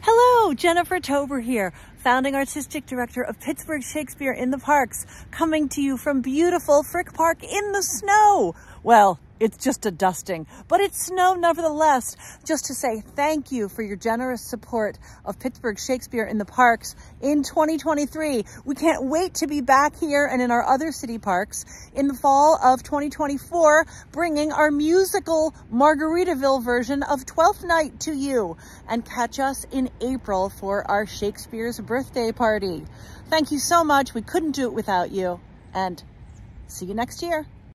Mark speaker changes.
Speaker 1: Hello, Jennifer Tober here, founding artistic director of Pittsburgh Shakespeare in the Parks, coming to you from beautiful Frick Park in the snow. Well, it's just a dusting, but it's snow nevertheless. Just to say thank you for your generous support of Pittsburgh Shakespeare in the Parks in 2023. We can't wait to be back here and in our other city parks in the fall of 2024, bringing our musical Margaritaville version of Twelfth Night to you and catch us in April for our Shakespeare's birthday party. Thank you so much. We couldn't do it without you and see you next year.